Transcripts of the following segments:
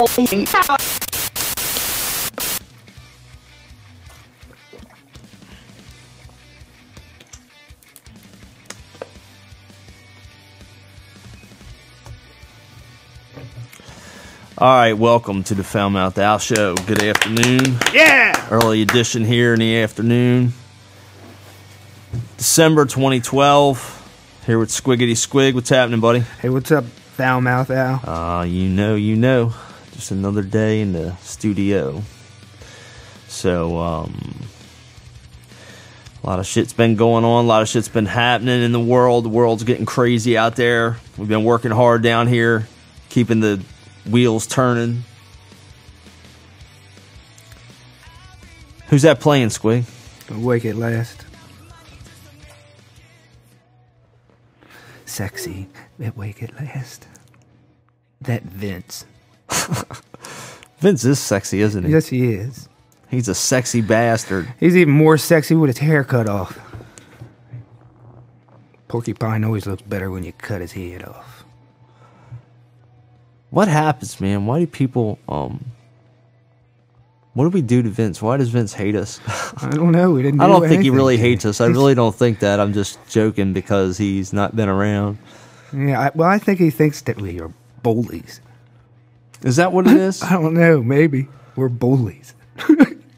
All right, welcome to the Foul Mouth Al Show. Good afternoon. Yeah. Early edition here in the afternoon. December 2012. Here with Squiggity Squig. What's happening, buddy? Hey, what's up, foul mouth Al? Uh, you know, you know. Just another day in the studio. So, um, a lot of shit's been going on. A lot of shit's been happening in the world. The world's getting crazy out there. We've been working hard down here, keeping the wheels turning. Who's that playing, Squig? Awake at last. Sexy, awake at last. That Vince. Vince is sexy, isn't he? Yes, he is. He's a sexy bastard. He's even more sexy with his hair cut off. Porcupine always looks better when you cut his head off. What happens, man? Why do people um what do we do to Vince? Why does Vince hate us? I don't know. We didn't. I do don't think he really hates us. I really don't think that. I'm just joking because he's not been around. Yeah. I, well, I think he thinks that we are bullies. Is that what it is? I don't know. Maybe we're bullies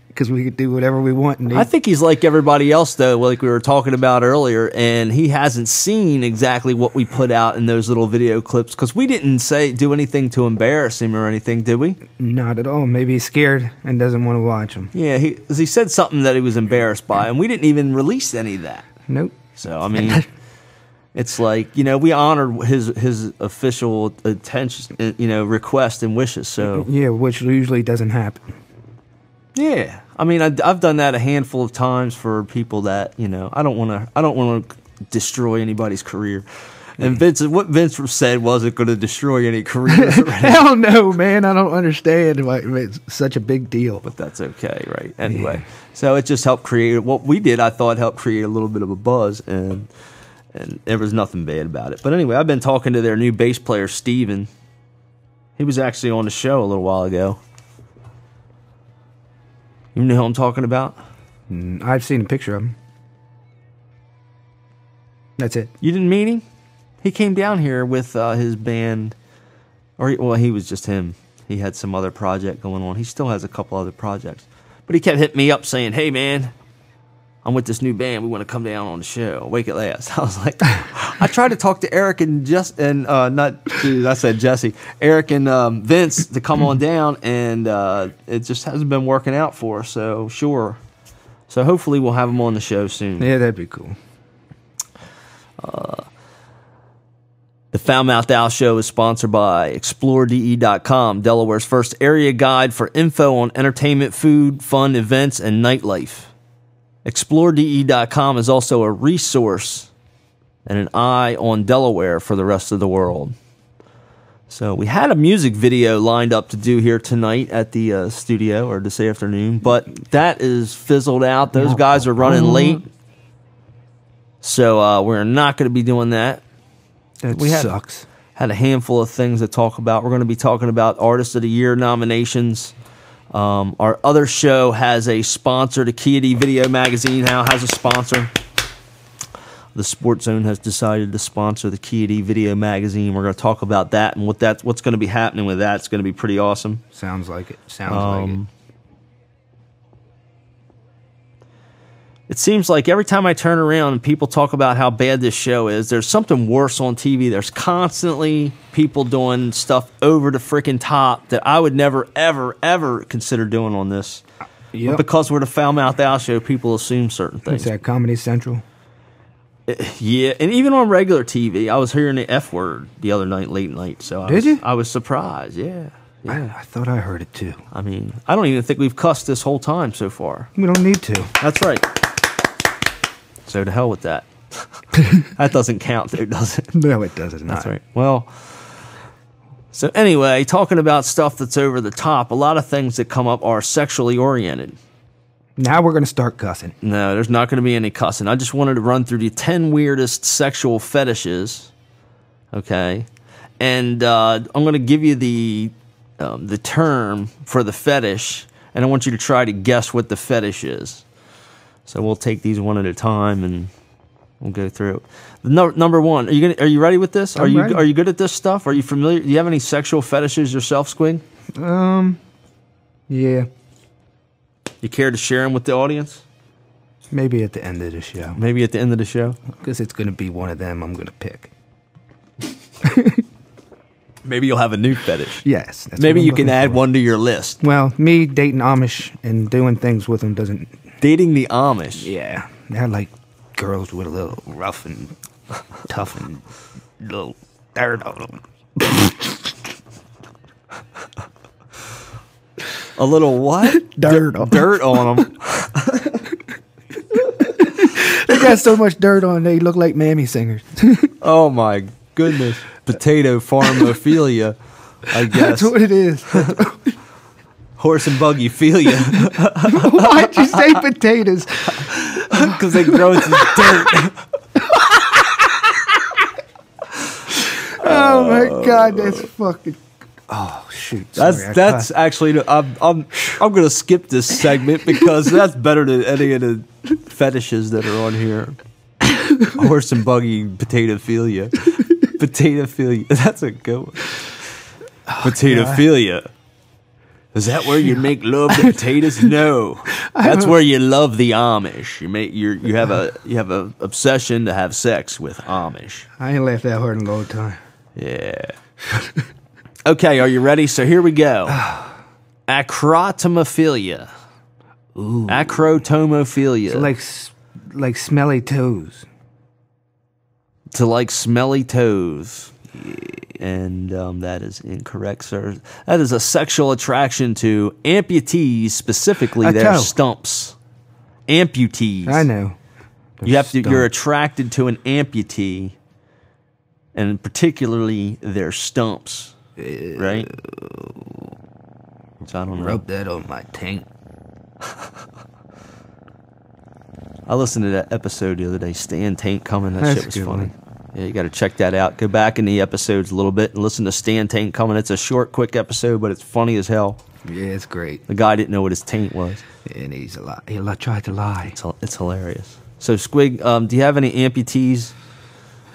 because we could do whatever we want. And I think he's like everybody else, though, like we were talking about earlier, and he hasn't seen exactly what we put out in those little video clips because we didn't say do anything to embarrass him or anything, did we? not at all. Maybe he's scared and doesn't want to watch them. Yeah, he he said something that he was embarrassed by, and we didn't even release any of that. Nope. So I mean, it's like you know we honored his his official attention, you know, request and wishes. So Yeah, which usually doesn't happen. yeah, I mean, I, I've done that a handful of times for people that you know I don't want to I don't want to destroy anybody's career. And Vince, what Vince said wasn't going to destroy any careers, Hell no, man. I don't understand why it's such a big deal. but that's okay, right? Anyway, so it just helped create what we did. I thought helped create a little bit of a buzz, and and there was nothing bad about it. But anyway, I've been talking to their new bass player, Steven. He was actually on the show a little while ago. You know who I'm talking about? Mm, I've seen a picture of him. That's it. You didn't meet him? He came down here with uh, his band, or he, well, he was just him. He had some other project going on. He still has a couple other projects, but he kept hitting me up saying, "Hey, man, I'm with this new band. We want to come down on the show. Wake at last." I was like, I tried to talk to Eric and just and uh, not dude, I said Jesse, Eric and um, Vince to come on down, and uh, it just hasn't been working out for us. So sure. So hopefully we'll have them on the show soon. Yeah, that'd be cool. The Foul Mouth Al Show is sponsored by ExploreDE.com, Delaware's first area guide for info on entertainment, food, fun, events, and nightlife. ExploreDE.com is also a resource and an eye on Delaware for the rest of the world. So we had a music video lined up to do here tonight at the uh, studio or this afternoon, but that is fizzled out. Those guys are running late. So uh, we're not going to be doing that That We had- sucks. had a handful of things to talk about. We're going to be talking about Artist of the Year nominations. Um, our other show has a sponsor. The Key Video Magazine now has a sponsor. The Sports Zone has decided to sponsor the Key Video Magazine. We're going to talk about that and what that's what's going to be happening with that. It's going to be pretty awesome. Sounds like it. Sounds like Um, It seems like every time I turn around and people talk about how bad this show is, there's something worse on TV. There's constantly people doing stuff over the freaking top that I would never, ever, ever consider doing on this. it. But because we're the Foul Mouth Al show, people assume certain things. that? Comedy Central. Eh, yeah, and even on regular TV, I was hearing the F word the other night, late night. So I Did was, you? I was surprised. Yeah, yeah. I, I thought I heard it too. I mean, I don't even think we've cussed this whole time so far. We don't need to. That's right. So to hell with that. that doesn't count, though, does it? No, it doesn't. That's right. Well, so anyway, talking about stuff that's over the top, a lot of things that come up are sexually oriented. Now we're gonna start cussing. No, there's not going to be any cussing. I just wanted to run through the 10 weirdest sexual fetishes. Okay. And uh, I'm going to give you the um, the term for the fetish, and I want you to try to guess what the fetish is. So we'll take these one at a time and we'll go through. it. No, number one, are you gonna, are you ready with this? Are I'm you ready. are you good at this stuff? Are you familiar? Do you have any sexual fetishes yourself, Squig? Um, yeah, You care to share them with the audience? maybe at the end of the show, Maybe at the end of the show. because it's gonna be one of them. I'm gonna pick. Maybe you'll have a new fetish. Yes. Maybe you can add for. one to your list. Well, me dating Amish and doing things with them doesn't. Dating the Amish. Yeah, they're like girls with a little rough and tough and little dirt on them. A little what? Dirt on 'em. Dirt on them. They got so much dirt on, they look like mammy singers. Oh my goodness. Potato farmophilia, I guess. That's what it is. Horse and buggy philia. Why'd you say potatoes? Because they grow into dirt. Oh my god, that's fucking. Oh shoot! That's sorry, I that's cut. actually I'm I'm I'm gonna skip this segment because that's better than any of the fetishes that are on here. Horse and buggy potato philia. Potato philia. That's a good one. Oh, potato philia. Is that where you make love to potatoes? No, that's where you love the Amish. You make you you have a you have a obsession to have sex with Amish. I ain't laughed that hard in a long time. Yeah. okay, are you ready? So here we go. Acrotomophilia. Ooh. Acrotomophilia. Like like smelly toes. to like smelly toes. And um, that is incorrect, sir. That is a sexual attraction to amputees, specifically their stumps. Amputees. I know. You have to. You're attracted to an amputee, and particularly their stumps, right? So I don't know. Rub that on my tank. I listened to that episode the other day. Stan Tank coming. That That's shit was funny. one. Yeah, you got to check that out. Go back in the episodes a little bit and listen to Stan Taint coming. It's a short, quick episode, but it's funny as hell. Yeah, it's great. The guy didn't know what his taint was. And he's a lot. He tried to lie. It's, it's hilarious. So, Squig, um, do you have any amputees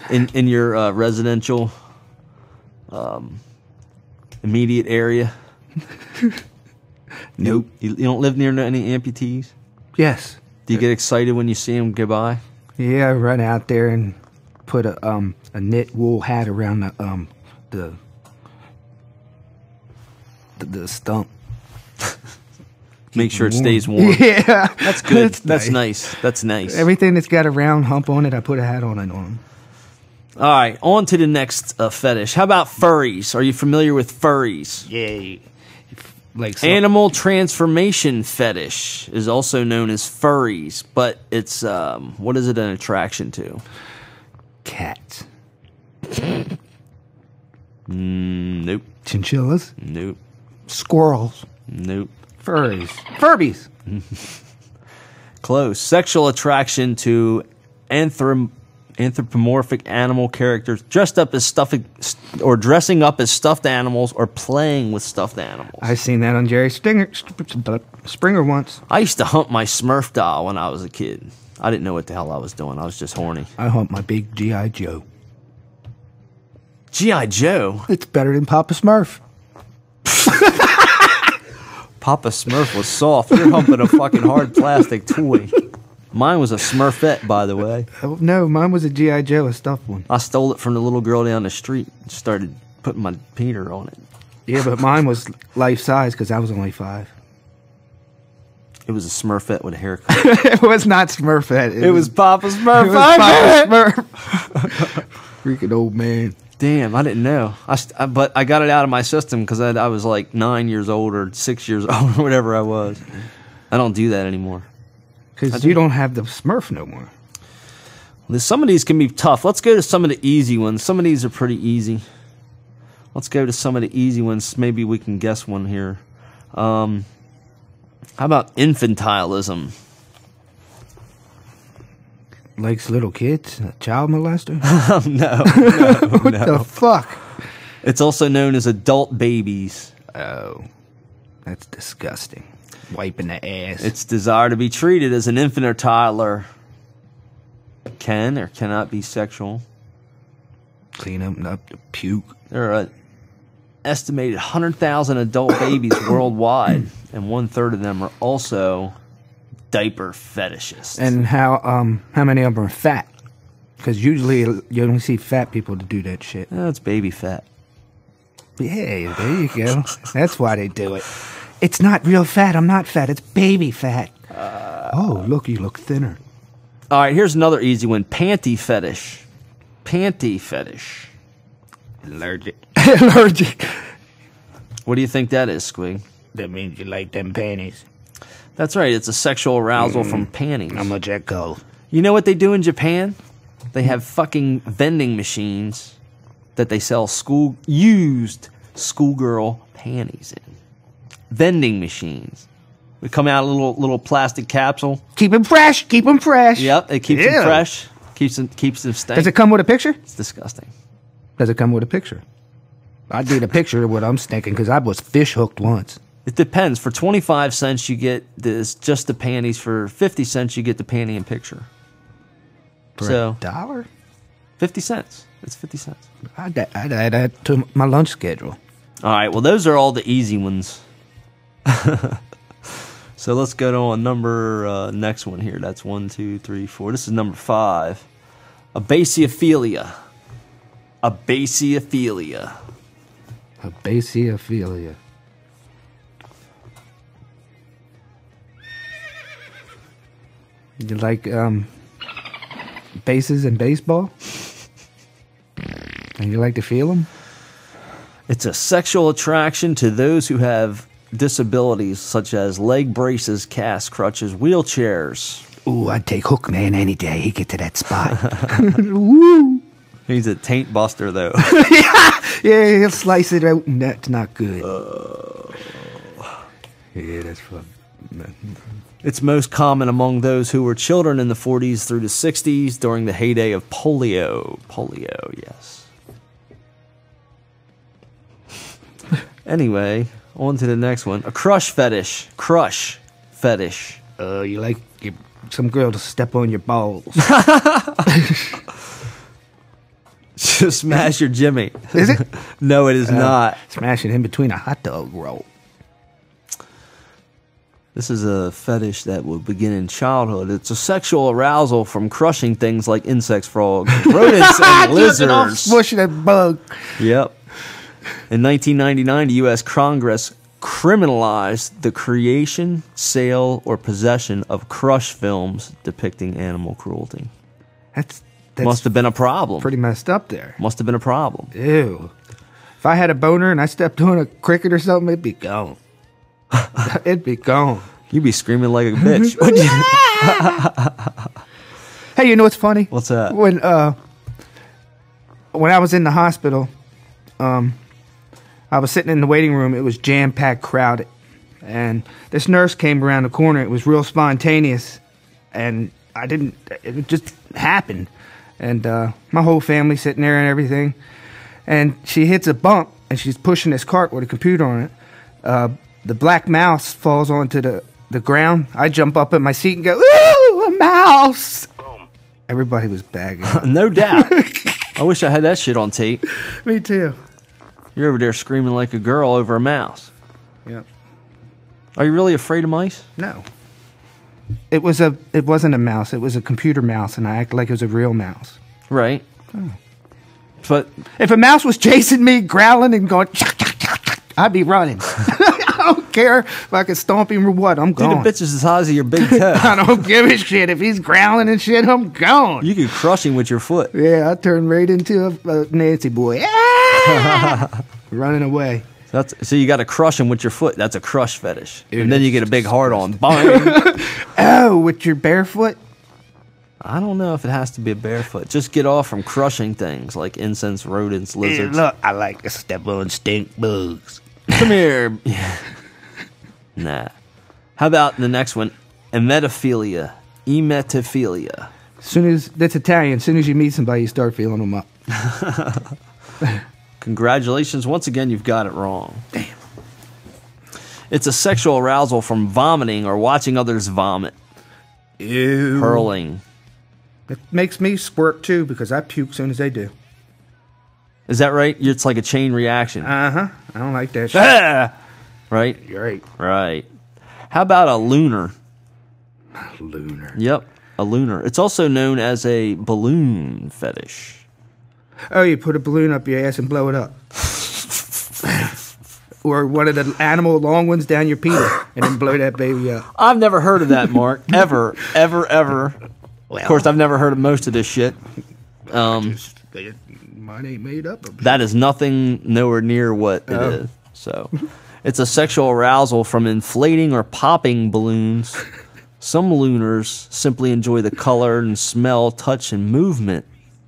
in in your uh, residential um, immediate area? Nope. You, you don't live near any amputees? Yes. Do you get excited when you see them go by? Yeah, I run out there and put a um a knit wool hat around the um the the, the stump. Make sure it warm. stays warm. Yeah, That's good. That's, nice. That's nice. Everything that's got a round hump on it, I put a hat on it on. All right, on to the next uh, fetish. How about furries? Are you familiar with furries? Yay! Like some, Animal transformation fetish is also known as furries, but it's um, what is it an attraction to? Cats, Mm, nope, chinchillas, nope, squirrels, nope. furries, Furbies. Close. Sexual attraction to anthrop- anthropomorphic animal characters dressed up as stuffed or dressing up as stuffed animals or playing with stuffed animals. I've seen that on Jerry Stinger, Springer once. I used to hunt my Smurf doll when I was a kid. I didn't know what the hell I was doing. I was just horny. I humped my big GI Joe. G.I. Joe? It's better than Papa Smurf. Papa Smurf was soft. You're humping a fucking hard plastic toy. Mine was a Smurfette, by the way. Oh, no, mine was a GI Joe, a stuffed one. I stole it from the little girl down the street and started putting my Peter on it. Yeah, but mine was life size because I was only five. It was a Smurfette with a haircut. it was not Smurfette. it was Papa Smurf. It was Papa. Smurf. Freaking old man. Damn, I didn't know. I st- I- but I got it out of my system because I, I was like nine years old or six years old or whatever I was. I don't do that anymore. Because you don't have the Smurf no more. Well, Some of these can be tough. Let's go to some of the easy ones. Some of these are pretty easy. Let's go to some of the easy ones. Maybe we can guess one here. Um, how about infantilism? Likes little kids? A child molester? no, what the fuck? it's also known as adult babies. Oh, that's disgusting. Wiping the ass. Its desire to be treated as an infant or toddler can or cannot be sexual. clean up, up the puke. Are an estimated 100,000 adult babies worldwide, and one third of them are also diaper fetishists. And how um how many of them are fat? Because usually you only see fat people to do that shit. That's baby fat. Yeah, there you go. That's why they do it. It's not real fat. I'm not fat. It's baby fat. oh, look, you look thinner. All right, here's another easy one panty fetish. Panty fetish. Allergic. Allergic. What do you think that is, Squig? That means you like them panties. That's right, it's a sexual arousal from panties. How much that cost? You know what they do in Japan? They have fucking vending machines that they sell school used schoolgirl panties in. Vending machines. They come out a little little plastic capsule. Keep them fresh. Keep them fresh. Yep, it keeps Ew. them fresh. Keeps them keeps them stank. Does it come with a picture? it's disgusting. Does it come with a picture? I need a picture of what I'm stinking because I was fish hooked once. It depends. For twenty five cents you get this just the panties. For fifty cents you get the panty and picture. For So- a dollar? Fifty cents. It's fifty cents. I'd, I'd add that to my lunch schedule. All right. Well, those are all the easy ones. so let's go to on number uh, next one here. That's one, two, three, four. This is number five. Abasiophilia. Abasiophilia. A basiophilia. You like um, bases in baseball? And you like to feel them? It's a sexual attraction to those who have disabilities such as leg braces, casts, crutches, wheelchairs. Ooh, I'd take Hookman any day. He'd get to that spot. Woo! He's a taint buster, though. Yeah, he'll slice it out, and that's not good. yeah, that's fun. It's most common among those who were children in the 40s through the 60s during the heyday of polio. Polio, yes. anyway, on to the next one. A crush fetish. Crush fetish. Uh, you like some girl to step on your balls. Just smash your Jimmy. Is it? no, it is oh. not. Smash it in between a hot dog roll. This is a fetish that will begin in childhood. It's a sexual arousal from crushing things like insects, frogs, rodents, and lizards. Smush that bug. Yep. In 1999, the U.S. Congress criminalized the creation, sale, or possession of crush films depicting animal cruelty. That's that's Must have been a problem. pretty messed up there. Must have been a problem. Ew. If I had a boner and I stepped on a cricket or something, it'd be gone. it'd be gone. You'd be screaming like a bitch. Hey, you know what's funny? What's that? When uh, when I was in the hospital, um, I was sitting in the waiting room. It was jam packed, crowded, and this nurse came around the corner. It was real spontaneous, and I didn't. It just happened, and uh, my whole family sitting there and everything, and she hits a bump, and she's pushing this cart with a computer on it. Uh, the black mouse falls onto the the ground. I jump up in my seat and go, "Ooh, a mouse!" Boom. Everybody was bagging. no doubt. I wish I had that shit on tape. Me too. You're over there screaming like a girl over a mouse. Yep. Are you really afraid of mice? No. It was a. It wasn't a mouse. It was a computer mouse, and I acted like it was a real mouse. Right. But If a mouse was chasing me, growling and going, I'd be running. I don't care if I could stomp him or what. I'm dude, gone. the bitch is the size of your big toe. I don't give a shit. If he's growling and shit, I'm gone. You could crush him with your foot. yeah, I turned right into a, a Nancy boy. Ah! Running away. That's so you got to crush him with your foot. That's a crush fetish, Dude, and then you get a big hard on. Bang. Oh, with your barefoot? I don't know if it has to be a barefoot. Just get off from crushing things like incense, rodents, Hey, lizards. look, I like to step on stink bugs. Come here. nah. How about the next one? Emetophilia. Emetophilia. As soon as that's Italian, as soon as you meet somebody, you start feeling them up. Congratulations. Once again, you've got it wrong. Damn. It's a sexual arousal from vomiting or watching others vomit. Ew. Hurling. It makes me squirt too because I puke soon as they do. Is that right? It's like a chain reaction. Uh huh. I don't like that shit. Ah! right? You're right. Right. How about a looner? Looner. Yep, a looner. It's also known as a balloon fetish. Oh, you put a balloon up your ass and blow it up. or one of the animal long ones down your penis and then blow that baby up. I've never heard of that, Mark. ever, ever, ever. of course, I've never heard of most of this shit. Um, Mine ain't made up. that is nothing nowhere near what it Oh. is. So, it's a sexual arousal from inflating or popping balloons. Some looners simply enjoy the color and smell, touch, and movement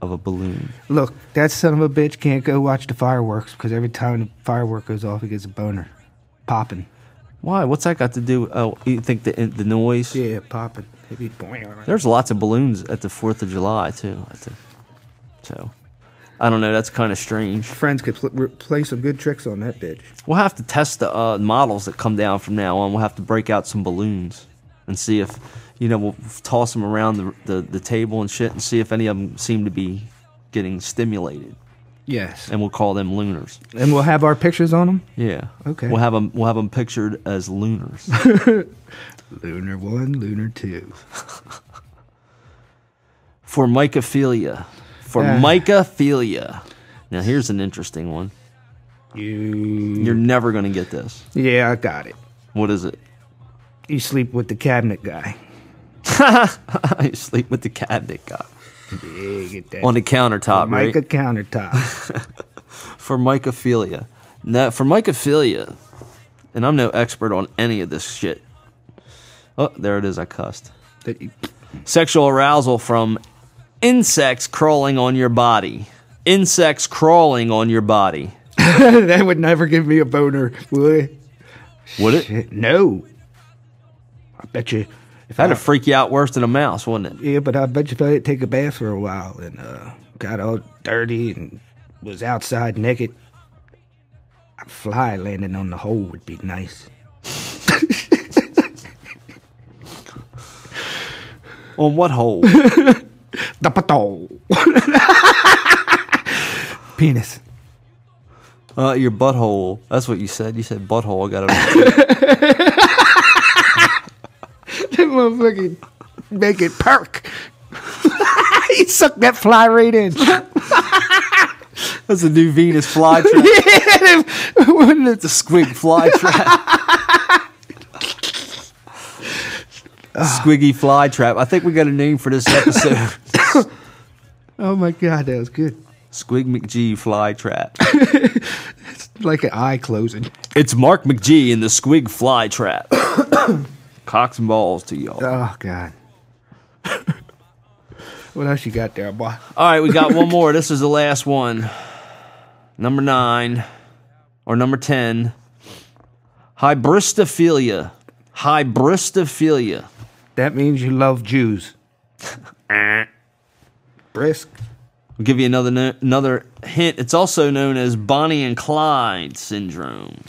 of a balloon. Look, that son of a bitch can't go watch the fireworks because every time the firework goes off, he gets a boner. Popping. Why? What's that got to do? Oh, you think the the noise? Yeah, popping. He'd be boing. There's lots of balloons at the Fourth of July too. I think. so, I don't know. That's kind of strange. Friends could pl- play some good tricks on that bitch. We'll have to test the uh, models that come down from now on. We'll have to break out some balloons and see if, you know, we'll toss them around the, the, the table and shit and see if any of them seem to be getting stimulated. Yes. And we'll call them looners. And we'll have our pictures on them. Yeah. Okay. We'll have them. We'll have them pictured as looners. Looner one, looner two. Formicophilia. Ah. Formicophilia. Now here's an interesting one. You. You're never gonna get this. Yeah, I got it. What is it? You sleep with the cabinet guy. I sleep with the cabinet guy Yeah, on the countertop, right? Mica countertop. Formicophilia. Now, formicophilia, and I'm no expert on any of this shit. Oh, there it is. I cussed. You- Sexual arousal from insects crawling on your body. Insects crawling on your body. that would never give me a boner, would Would it? it? No. I bet you. If That'd freak you out worse than a mouse, wouldn't it? Yeah, but I bet you if I take a bath for a while and uh, got all dirty and was outside naked, a fly landing on the hole would be nice. On what hole? The pato. Penis. uh, your butthole. That's what you said. You said butthole. I got it. Motherfucking make it perk. you suck that fly right in. That's a new Venus fly trap. Wouldn't it? It's a squig fly trap. Squiggy fly trap. I think we got a name for this episode. Oh my god, that was good. Squig McGee fly trap. it's Like an eye closing. It's Mark McGee in the Squig fly trap. Cocks and balls to y'all. Oh god. what else you got there, boy? All right, we got one more. This is the last one. Number nine, or number 10. Hybristophilia. Hybristophilia. That means you love Jews. Brisk. I'll give you another no- another hint. It's also known as Bonnie and Clyde syndrome.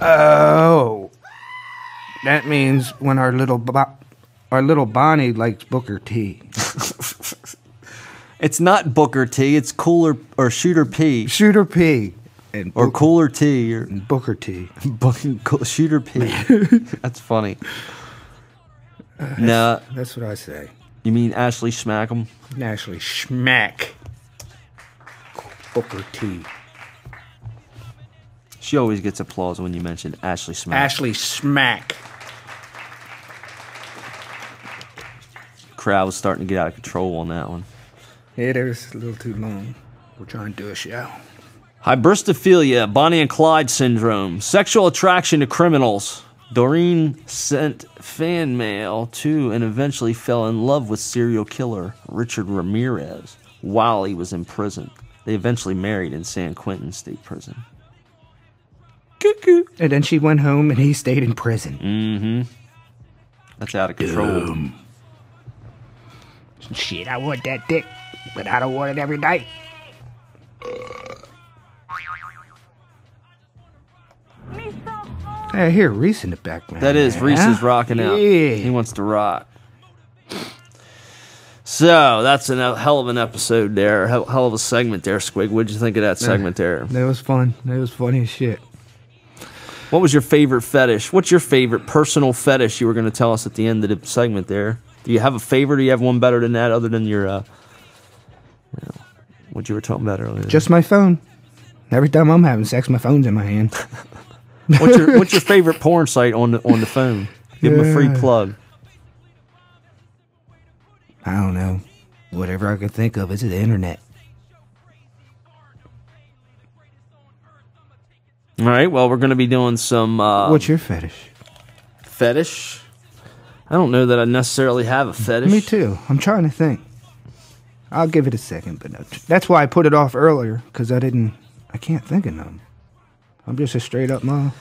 Oh. That means when our little Bo- our little Bonnie likes Booker T. It's not Booker T. It's Cooler or Shooter P. Shooter P. And Or Cooler T. Or Booker T. Shooter P. That's funny. No, That's what I say. you mean Ashley Schmackham? Ashley schmack. Booker T. She always gets applause when you mention Ashley Smack. Ashley Smack. Crowd was starting to get out of control on that one. Yeah, that was a little too long. We're trying to do a show. Hybristophilia, Bonnie and Clyde syndrome, sexual attraction to criminals. Doreen sent fan mail to and eventually fell in love with serial killer Richard Ramirez while he was in prison. They eventually married in San Quentin State Prison. Cuckoo. And then she went home and he stayed in prison. Mm hmm. That's out of control. Shit, I want that dick, but I don't want it every night. Hey, hear Reese in the background. That is Reese is ah, rocking out. Yeah. He wants to rock. So that's a hell of an episode there, hell, hell of a segment there, Squig. What'd you think of that segment there? That was fun. That was funny as shit. What was your favorite fetish? What's your favorite personal fetish you were going to tell us at the end of the segment there? Do you have a favorite? Do you have one better than that, other than your, uh, you know, what you were talking about earlier? Just my phone. Every time I'm having sex, my phone's in my hand. what's your What's your favorite porn site on the on the phone? Give them a free plug. I don't know. Whatever I could think of is the internet. All right. Well, we're going to be doing some uh, What's your fetish? fetish. I don't know that I necessarily have a fetish. Me too. I'm trying to think. I'll give it a second, but no, that's why I put it off earlier because I didn't. I can't think of none. I'm just a straight up mom.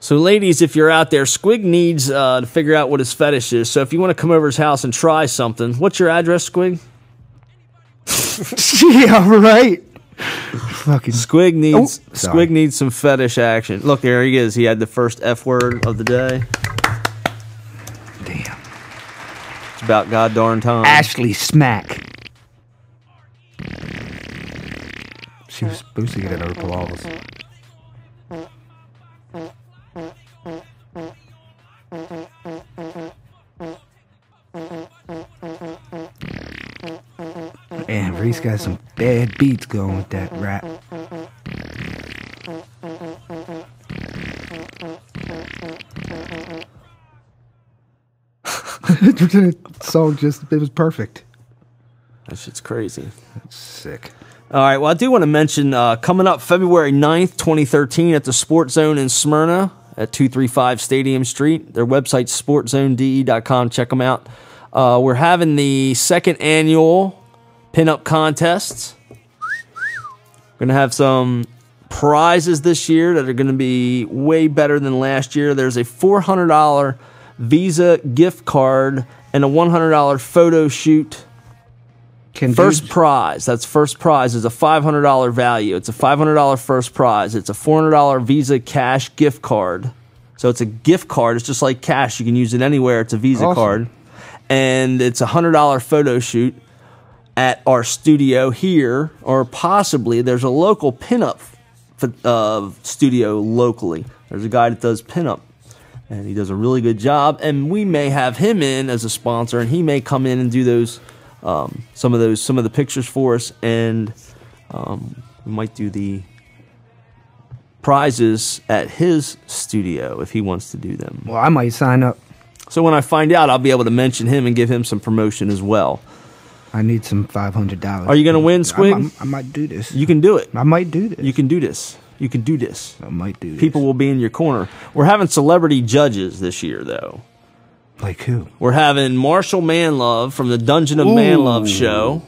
So, ladies, if you're out there, Squig needs uh, to figure out what his fetish is. So, if you want to come over his house and try something, what's your address, Squig? yeah, right. Fucking Squig needs Oh. Squig needs some fetish action. Look, there he is. He had the first F word of the day. damn. It's about god darn time. Ashley Smack. She was supposed to get an applause. Man, Reese got some bad beats going with that rap. song just, it was perfect. That shit's crazy. That's sick. All right. Well, I do want to mention uh, coming up February 9th, 2013, at the Sports Zone in Smyrna at 235 Stadium Street. Their website, sportzonede.com. Check them out. Uh, we're having the second annual pinup contests. We're going to have some prizes this year that are going to be way better than last year. There's a $400 Visa gift card and a $100 photo shoot. Can First dudes- prize. That's first prize is a five hundred dollar value. It's a five hundred dollar first prize. It's a four hundred dollar Visa cash gift card. So it's a gift card. It's just like cash. You can use it anywhere. It's a Visa Awesome. card, and it's a hundred dollar photo shoot at our studio here, or possibly there's a local pinup uh, studio locally. There's a guy that does pinup, and he does a really good job. And we may have him in as a sponsor, and he may come in and do those um, some of those some of the pictures for us, and um, we might do the prizes at his studio if he wants to do them. Well, I might sign up. So when I find out, I'll be able to mention him and give him some promotion as well. I need some five hundred dollars. Are you gonna win, I, Squig? I might do this. You can do it. I might do this. You can do this. You can do this. I might do this. People will be in your corner. We're having celebrity judges this year, though. like who? We're having Marshall Manlove from the Dungeon of Manlove show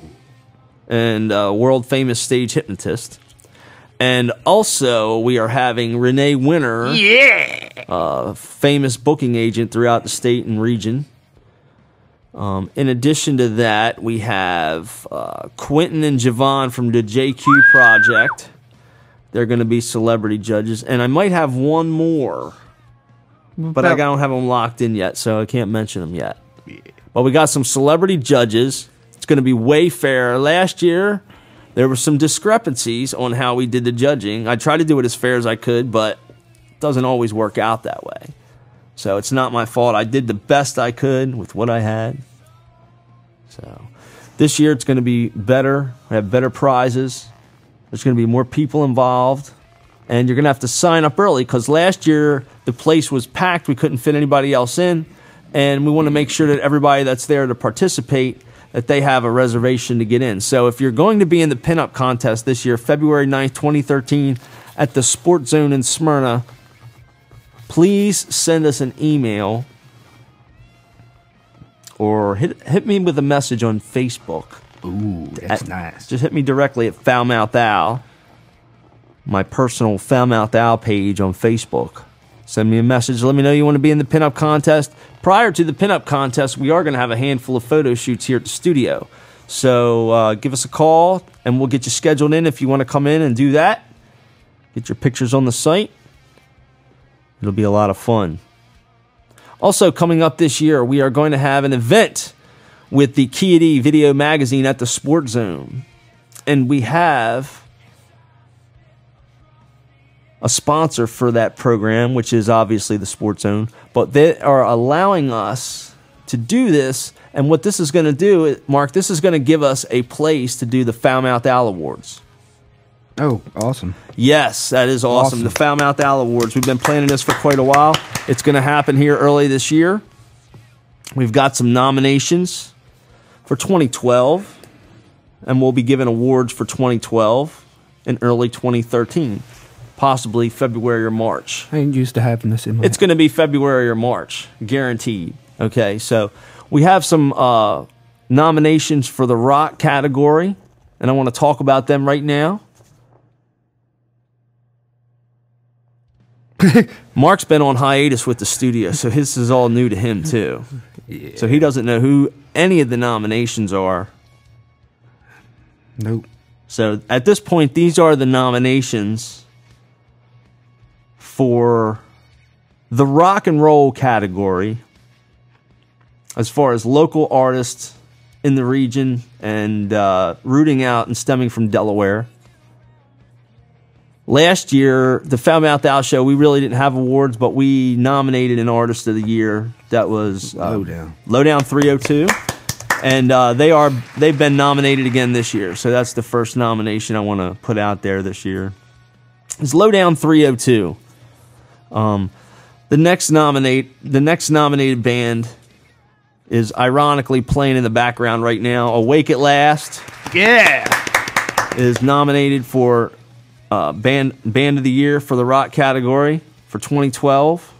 and uh, world famous stage hypnotist. And also, we are having Renee Winter, Yeah. uh, famous booking agent throughout the state and region. Um, in addition to that, we have uh, Quentin and Javon from the JQ Project. They're going to be celebrity judges. And I might have one more but I don't have them locked in yet, so I can't mention them yet. But we got some celebrity judges. It's going to be way fair. Last year, there were some discrepancies on how we did the judging. I tried to do it as fair as I could, but it doesn't always work out that way. So it's not my fault. I did the best I could with what I had. So this year it's going to be better. We have better prizes. There's going to be more people involved and you're going to have to sign up early because last year the place was packed. We couldn't fit anybody else in, and we want to make sure that everybody that's there to participate that they have a reservation to get in. So if you're going to be in the pinup contest this year, February 9th, 2013, at the Sports Zone in Smyrna, please send us an email or hit hit me with a message on Facebook. Ooh, that's At- nice. Just hit me directly at Foulmouth Al, my personal Foulmouth Al page on Facebook. Send me a message. Let me know you want to be in the pinup contest. Prior to the pinup contest, we are going to have a handful of photo shoots here at the studio. So uh, give us a call and we'll get you scheduled in if you want to come in and do that. Get your pictures on the site. It'll be a lot of fun. Also, coming up this year, we are going to have an event with the Kia Video Magazine at the Sport Zone. And we have a sponsor for that program, which is obviously the Sports Zone, but they are allowing us to do this. And what this is going to do, Mark, this is going to give us a place to do the Foul Mouth Al Awards. Oh, awesome. Yes, that is awesome. Awesome. The Foul Mouth Al Awards. We've been planning this for quite a while. It's going to happen here early this year. We've got some nominations for 2012, and we'll be giving awards for 2012 in early 2013, possibly February or March. I ain't used to having this in my. It's going to be February or March, guaranteed. Okay, so we have some uh, nominations for the rock category, and I want to talk about them right now. Mark's been on hiatus with the studio, so this is all new to him too. So he doesn't know who any of the nominations are. nope. So at this point, these are the nominations for the rock and roll category as far as local artists in the region and uh, rooting out and stemming from Delaware. Last year, the Foul Mouth Al Show, we really didn't have awards, but we nominated an Artist of the Year. That was uh, Lowdown. Lowdown 302 and uh, they are they've been nominated again this year. So that's the first nomination I want to put out there this year. It's Lowdown 302. Um, the next nominate the next nominated band is ironically playing in the background right now. Awake at Last Yeah. is nominated for uh, band band of the year for the rock category for 2012.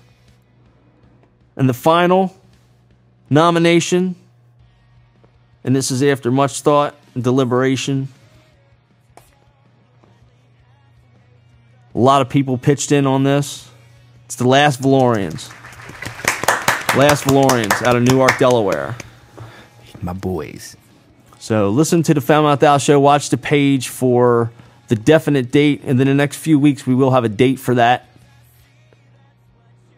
And the final nomination, and this is after much thought and deliberation. A lot of people pitched in on this. It's the Last Valorians. Last Valorians out of Newark, Delaware. My boys. So listen to the Foul Mouth Al show. Watch the page for the definite date, and then the next few weeks we will have a date for that.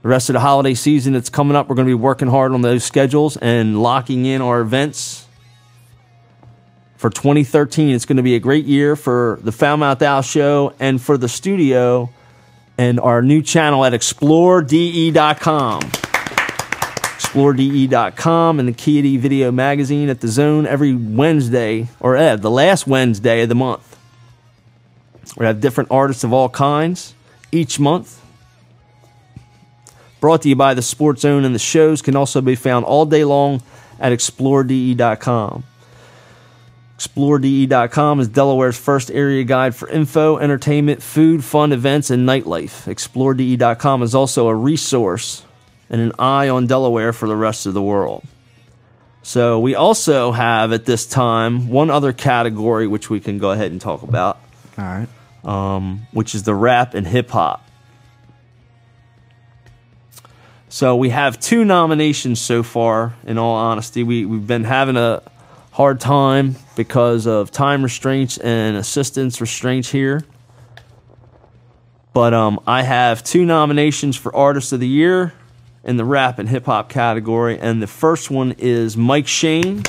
The rest of the holiday season that's coming up, we're going to be working hard on those schedules and locking in our events for 2013. It's going to be a great year for the Foul Mouth Al show and for the studio and our new channel at exploredE.com explorede.com and the Kia Video Magazine at the Zone every Wednesday, or the last Wednesday of the month. We have different artists of all kinds each month. Brought to you by the Sports Zone, and the shows can also be found all day long at exploredE.com. ExploreDE.com is Delaware's first area guide for info, entertainment, food, fun, events, and nightlife. ExploreDE.com is also a resource and an eye on Delaware for the rest of the world. So we also have at this time one other category which we can go ahead and talk about, All right. Um, which is the rap and hip hop. So we have two nominations so far. In all honesty, we we've been having a hard time because of time restraints and assistance restraints here. But um, I have two nominations for Artist of the Year in the rap and hip hop category, and the first one is Mike Shane.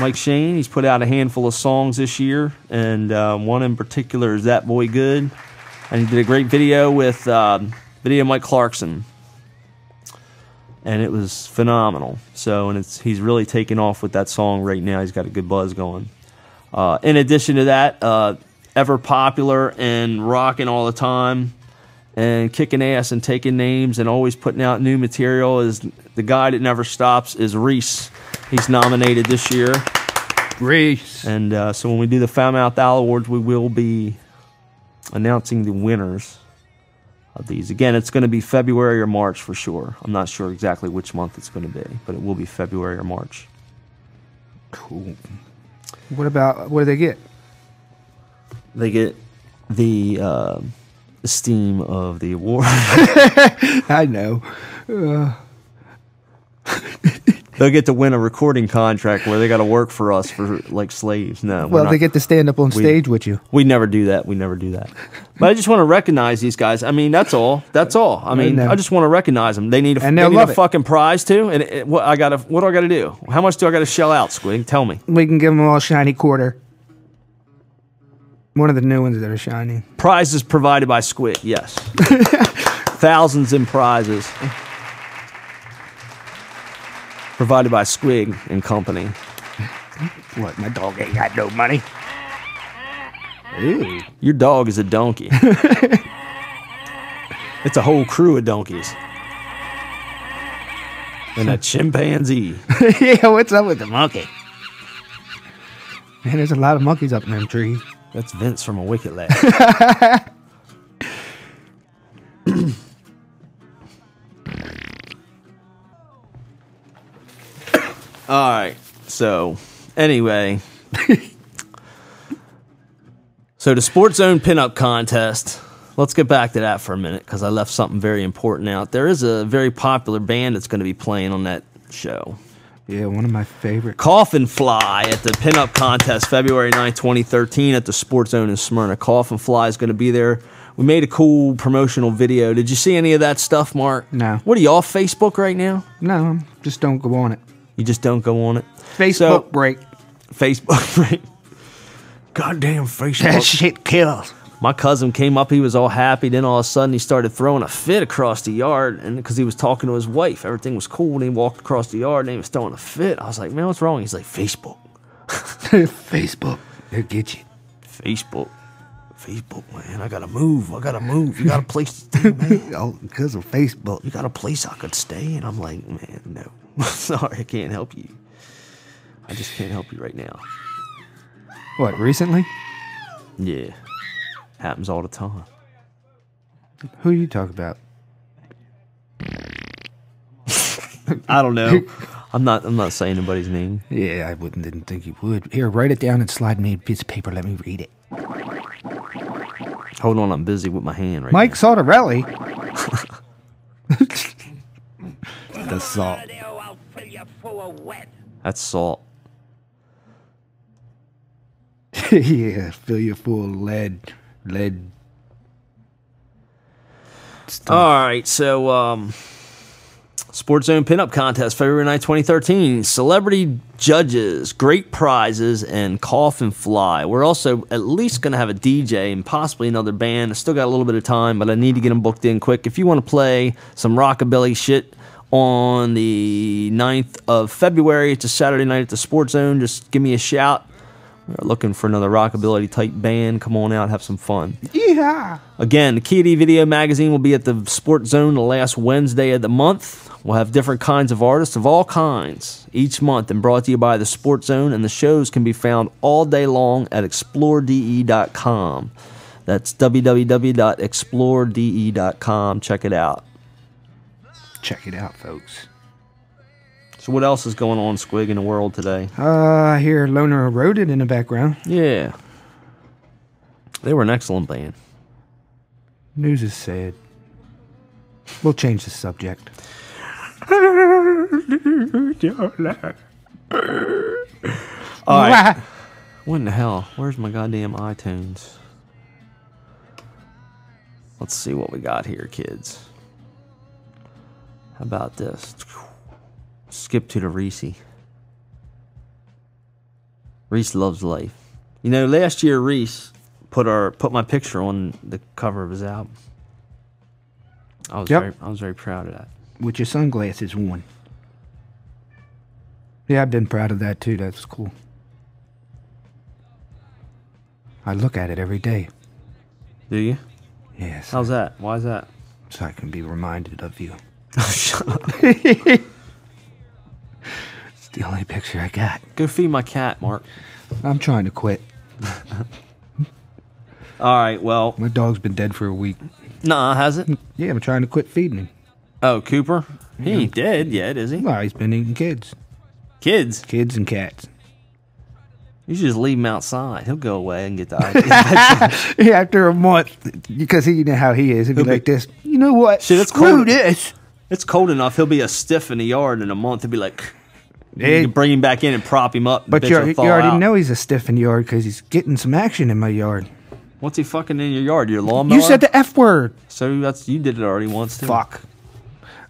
Mike Shane, he's put out a handful of songs this year, and uh, one in particular is That Boy Good. And he did a great video with um, Video Mike Clarkson. And it was phenomenal. So, and it's he's really taking off with that song right now. He's got a good buzz going. Uh, in addition to that, uh, ever popular and rocking all the time and kicking ass and taking names and always putting out new material is the guy that never stops is Reese. He's nominated this year. Reese. And uh, so when we do the Foul Mouth Al Awards, we will be announcing the winners of these. Again, it's going to be February or March for sure. I'm not sure exactly which month it's going to be, but it will be February or March. Cool. What about what do they get? They get the uh, esteem of the award. I know. Uh, they'll get to win a recording contract where they got to work for us for like slaves. No, Well, not- they get to stand up on stage with you. We never do that. We never do that. But I just want to recognize these guys. I mean, that's all. That's all. I mean, know. I just want to recognize them. They need a, they need a fucking prize too. And it, what I got to what do I got to do? How much do I got to shell out, Squig? Tell me. We can give them all shiny quarter. One of the new ones that are shiny. Prizes provided by Squid. Yes. Thousands in prizes provided by Squig and Company. What? My dog ain't got no money. Ooh. Your dog is a donkey. it's a whole crew of donkeys. And a chimpanzee. yeah, what's up with the monkey? Man, there's a lot of monkeys up in them trees. That's Vince from a Wicked Lad. All right. So, anyway. so, the Sports Zone pinup contest. Let's get back to that for a minute because I left something very important out. There is a very popular band that's going to be playing on that show. Yeah, one of my favorite. Coffin Fly at the pinup contest February 9, 2013 at the Sports Zone in Smyrna. Coffin Fly is going to be there. We made a cool promotional video. Did you see any of that stuff, Mark? No. What are you off Facebook right now? No, just don't go on it. You just don't go on it. Facebook So- break. Facebook, break. Goddamn Facebook. That shit kills. My cousin came up. He was all happy. Then all of a sudden, he started throwing a fit across the yard, and because he was talking to his wife, everything was cool. And he walked across the yard, and he was throwing a fit. I was like, "Man, what's wrong?" He's like, "Facebook." Facebook. They'll get you. Facebook. Facebook, man. I gotta move. I gotta move. You got a place to stay, man. Oh, because of Facebook. You got a place I could stay? And I'm like, man, no. Sorry, I can't help you. I just can't help you right now. What, recently? Yeah. Happens all the time. Who you talk about? I don't know. I'm not I'm not saying anybody's name. Yeah, I wouldn't didn't think you would. Here, write it down and slide me a piece of paper. Let me read it. Hold on, I'm busy with my hand right now. Mike Sartorelli. the salt. I'll fill you full of wet. That's salt. yeah, fill you full of lead. Lead. All right, so um, Sports Zone Pinup Contest, February 9, 2013. Celebrity judges, great prizes, and coffin fly. We're also at least going to have a DJ and possibly another band. I still got a little bit of time, but I need to get them booked in quick. If you want to play some rockabilly shit on the 9th of February, it's a Saturday night at the Sports Zone, just give me a shout. We're looking for another rockabilly type band. Come on out, have some fun. Yeah. Again, the Kitty Video Magazine will be at the Sports Zone the last Wednesday of the month. We'll have different kinds of artists of all kinds each month and brought to you by the Sports Zone. And the shows can be found all day long at explorede.com. That's www.explorede.com. Check it out. Check it out, folks. So, what else is going on, Squig, in the world today? Uh, I hear Loner Eroded in the background. Yeah. They were an excellent band. News is sad. We'll change the subject. All right. What in the hell? Where's my goddamn iTunes? Let's see what we got here, kids. How about this? Skip to the Reese. Reese loves life. You know, last year Reese put our put my picture on the cover of his album. I was Yep. very I was very proud of that. With your sunglasses on. Yeah, I've been proud of that too. That's cool. I look at it every day. Do you? Yes. How's that? Why is that? So I can be reminded of you. Shut up. It's the only picture I got. Go feed my cat, Mark. I'm trying to quit. All right, well, My dog's been dead for a week. nah, has it? Yeah, I'm trying to quit feeding him. Oh, Cooper? He ain't dead yet, is he? Well, he's been eating kids. Kids, Kids and cats. you should just leave him outside. He'll go away and get the idea. Yeah, after a month, because he you know how he is. He'll be be- like this. You know what? Shit, it's Screw cold. this. It's cold enough. He'll be a stiff in the yard in a month. He'll be like, You can bring him back in and prop him up. but you, you already out. know he's a stiff in the yard because he's getting some action in my yard. What's he fucking in your yard? Your lawnmower? You said the F word. So that's you did it already once too. Fuck.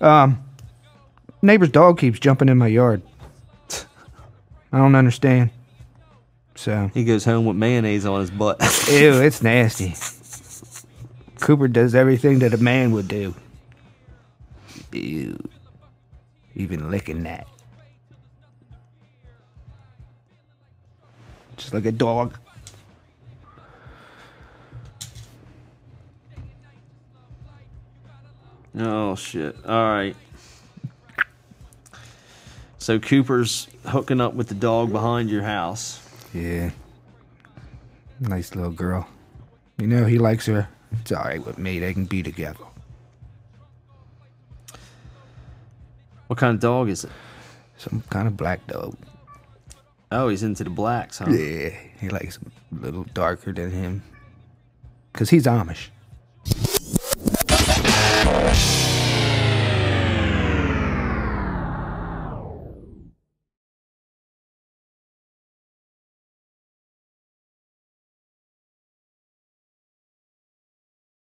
Um, neighbor's dog keeps jumping in my yard. I don't understand. So, He goes home with mayonnaise on his butt. ew, it's nasty. Cooper does everything that a man would do. Ew. Even licking that. Just like a dog. oh shit! All right. So Cooper's hooking up with the dog behind your house. Yeah. Nice little girl. You know, he likes her. It's alright with me. They can be together. What kind of dog is it? Some kind of black dog. Oh, he's into the blacks, huh? Yeah. He likes a little darker than him. Because he's Amish.